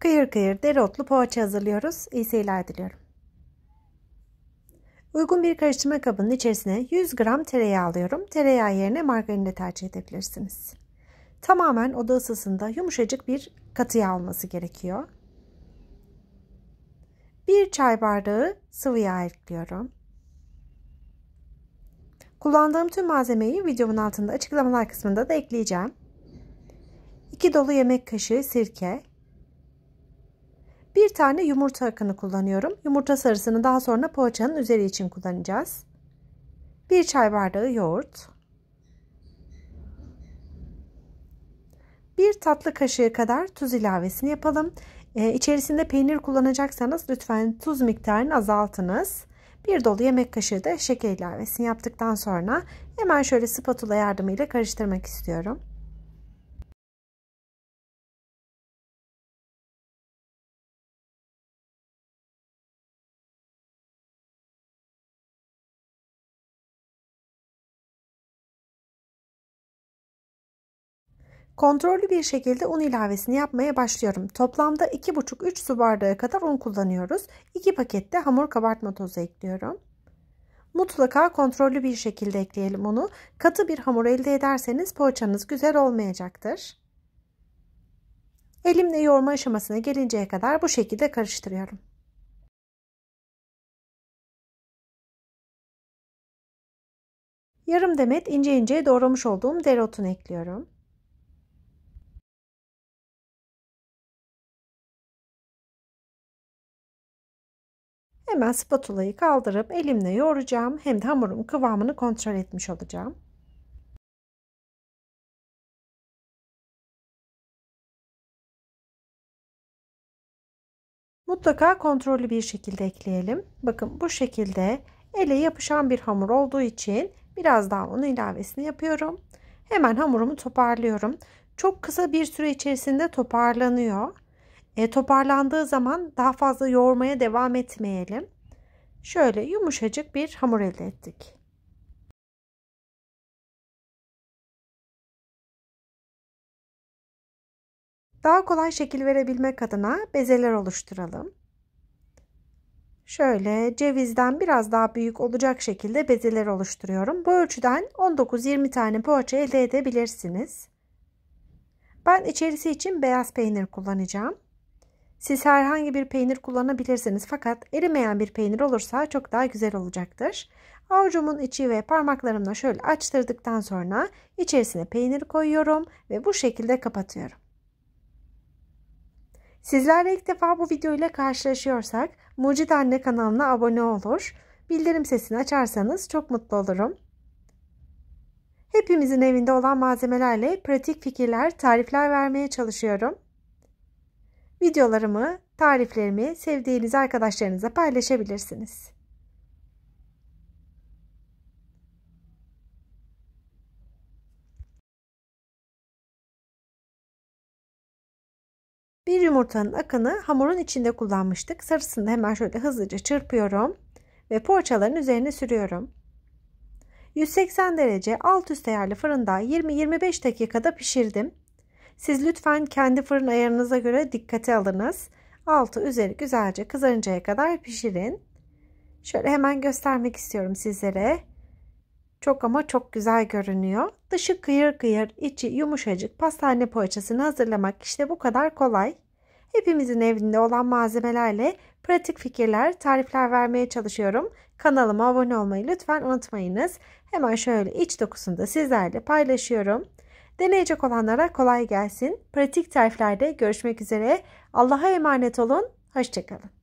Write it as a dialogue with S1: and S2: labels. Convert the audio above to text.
S1: Kıyır kıyır dereotlu poğaça hazırlıyoruz. İyi seyirler diliyorum. Uygun bir karıştırma kabının içerisine 100 gram tereyağı alıyorum. Tereyağı yerine margarin de tercih edebilirsiniz. Tamamen oda ısısında yumuşacık bir katı yağ olması gerekiyor. Bir çay bardağı sıvı yağ ekliyorum. Kullandığım tüm malzemeyi videomun altında açıklamalar kısmında da ekleyeceğim. 2 dolu yemek kaşığı sirke, bir tane yumurta akını kullanıyorum. Yumurta sarısını daha sonra poğaçanın üzeri için kullanacağız. Bir çay bardağı yoğurt. Bir tatlı kaşığı kadar tuz ilavesini yapalım. Ee, içerisinde peynir kullanacaksanız lütfen tuz miktarını azaltınız. Bir dolu yemek kaşığı da şeker ilavesini yaptıktan sonra hemen şöyle spatula yardımıyla karıştırmak istiyorum. Kontrollü bir şekilde un ilavesini yapmaya başlıyorum. Toplamda 2,5-3 su bardağı kadar un kullanıyoruz. 2 pakette hamur kabartma tozu ekliyorum. Mutlaka kontrollü bir şekilde ekleyelim onu. Katı bir hamur elde ederseniz poğaçanız güzel olmayacaktır. Elimle yoğurma aşamasına gelinceye kadar bu şekilde karıştırıyorum. Yarım demet ince ince doğramış olduğum dereotunu ekliyorum. Hemen spatulayı kaldırıp elimle yoğuracağım. Hem de hamurun kıvamını kontrol etmiş olacağım. Mutlaka kontrollü bir şekilde ekleyelim. Bakın bu şekilde ele yapışan bir hamur olduğu için biraz daha un ilavesini yapıyorum. Hemen hamurumu toparlıyorum. Çok kısa bir süre içerisinde toparlanıyor. E, toparlandığı zaman daha fazla yoğurmaya devam etmeyelim. Şöyle yumuşacık bir hamur elde ettik. Daha kolay şekil verebilmek adına bezeler oluşturalım. Şöyle cevizden biraz daha büyük olacak şekilde bezeler oluşturuyorum. Bu ölçüden 19-20 tane poğaça elde edebilirsiniz. Ben içerisi için beyaz peynir kullanacağım. Siz herhangi bir peynir kullanabilirsiniz fakat erimeyen bir peynir olursa çok daha güzel olacaktır. Avucumun içi ve parmaklarımla şöyle açtırdıktan sonra içerisine peynir koyuyorum ve bu şekilde kapatıyorum. Sizlerle ilk defa bu video ile karşılaşıyorsak Mucit Anne kanalına abone olur. Bildirim sesini açarsanız çok mutlu olurum. Hepimizin evinde olan malzemelerle pratik fikirler, tarifler vermeye çalışıyorum. Videolarımı, tariflerimi sevdiğiniz arkadaşlarınızla paylaşabilirsiniz. Bir yumurtanın akını hamurun içinde kullanmıştık. Sarısını da hemen şöyle hızlıca çırpıyorum ve poğaçaların üzerine sürüyorum. 180 derece alt üst ayarlı fırında 20-25 dakikada pişirdim. Siz lütfen kendi fırın ayarınıza göre dikkate alınız. Altı üzeri güzelce kızarıncaya kadar pişirin. Şöyle hemen göstermek istiyorum sizlere. Çok ama çok güzel görünüyor. Dışı kıyır kıyır, içi yumuşacık pastane poğaçasını hazırlamak işte bu kadar kolay. Hepimizin evinde olan malzemelerle pratik fikirler, tarifler vermeye çalışıyorum. Kanalıma abone olmayı lütfen unutmayınız. Hemen şöyle iç dokusunu da sizlerle paylaşıyorum. Deneyecek olanlara kolay gelsin. Pratik tariflerde görüşmek üzere. Allah'a emanet olun. Hoşçakalın.